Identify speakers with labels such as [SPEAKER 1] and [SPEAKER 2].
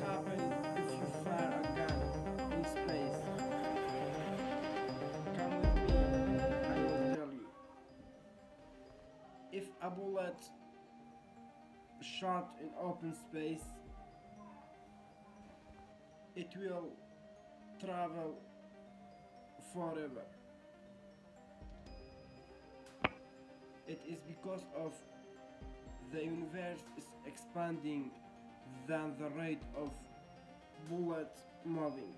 [SPEAKER 1] happen if you fire a gun in space? Come with me, I will tell you. If a bullet shot in open space, it will travel forever. It is because of the universe is expanding than the rate of bullet moving